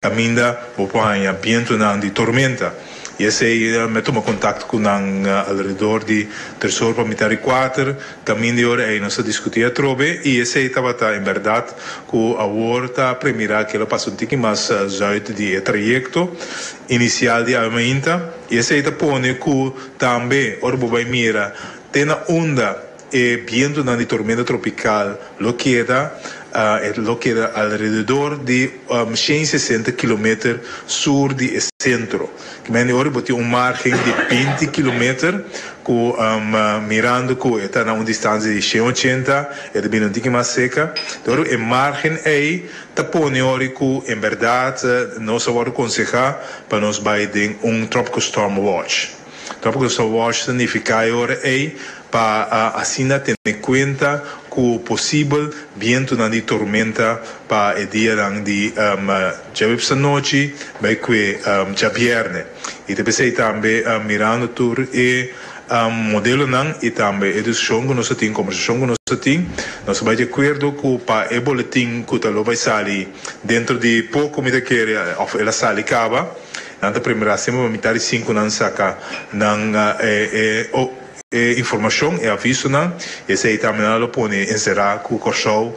caminda opo hanya viento nan di tormenta. E esse uh, me toma contato com nan uh, al redor di Tresor para mitari 4, caminho ora e nós discutia trobe. E esse estava tá em verdade com a volta primeira que ela passou um tique mais uh, zuid di trajecto inicial di aumenta e esse está pone com também orbo vai mira tem onda e viento na tormenta tropical lo queda uh, lo queda alrededor de um, 160 km sur di centro. Que men ora boti un margem de 20 km com um, uh, mirando com está na uma distância de 180 e de bem um mais seca. Então, a margem aí tá pone ora com em verdade nós vamos aconselhar para nós vai um tropical storm watch. Tropical storm watch significa ora aí para assim ter em conta o possível viento na di tormenta para o dia de um, já essa noite vai que um, já vierne. E depois também um, mirando tur e um, modelo não e também a discussão que nós temos conversação que nós temos nós vamos de acordo com para o boletim que está vai sair dentro de pouco me quer ela sai acaba na primeira semana metade cinco não saca não é, é, e informação e aviso não esse aí também lo pone encerrar com o corso uh,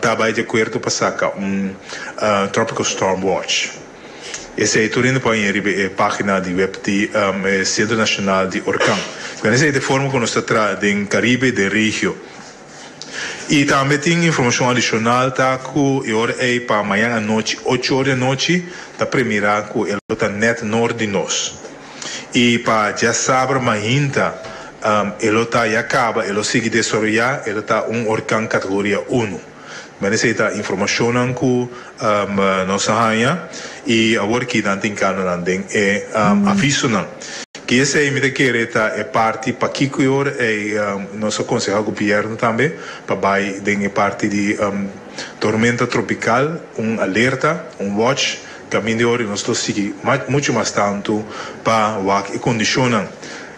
também de acordo para sacar um uh, tropical storm watch. Esse aí tudo indo para a página de web de um, Centro Nacional de Orcão então esse é de forma que nós está em Caribe de região e também tem informação adicional tá que e hora é para amanhã à noite 8 horas da noite da primeira que ele está net norte de nós e para já saber ainda um, ele está e acaba, ele segue desarrollar, ele está um orcão categoria 1. Mas essa informação que um, nós ganha e agora que não tem cano não tem é um, aviso não. Que esse aí me que é parte para que eu é um, nosso conselho governo também para vai tem parte de um, tormenta tropical, um alerta, um watch, caminho de nós estamos seguir muito mais tanto para o condicionam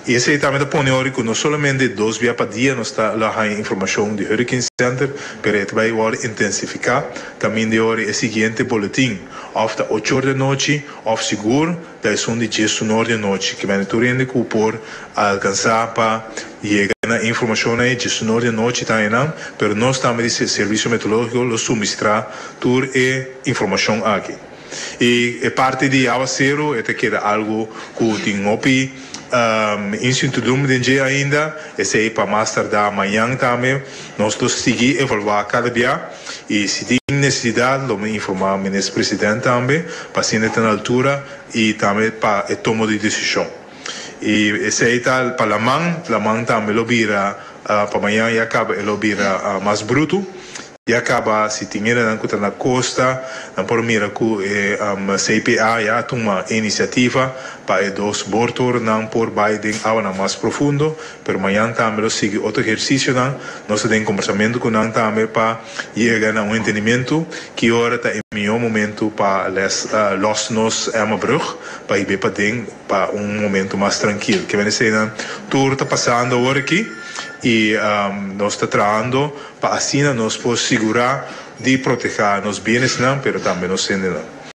e esse também põe que não somente dois dias para dia nós está lá a informação do Hurricane Center, mas ele vai intensificar. Também de hora é seguinte boletim, da 8 horas da noite, of seguro, da som de 10 horas da noite, que vai turendo que por alcançar para chegar na 10 horas da noite tá não, mas nós também esse serviço meteorológico lo suministrar tur e informação aqui. E é parte de Avacero, é que algo que tem opi um, incertidumbre de ainda, esse aí para mais tardar amanhã também, nós vamos seguir evaluar cada dia e se tem necessidade, vamos informar o ministro presidente também, para se na altura e também para a toma de decisão. E esse aí está para a mão, também lo vira, uh, para amanhã e acaba, lo vira uh, mais bruto, e acaba se tinha na kuta na costa na por mira ku e um, CPA ya toma iniciativa para dos bortor não por Biden a na mais profundo pero amanhã também sigue outro exercício não nós temos conversamento com não também para chegar a um entendimento que ora está em melhor momento para les uh, los nos é uma brug para ir para para um momento mais tranquilo que vem ser tudo está passando agora aqui e um, nós estamos trabalhando para assim nós poder segurar de proteger nos bens não, pero também nos sendo não.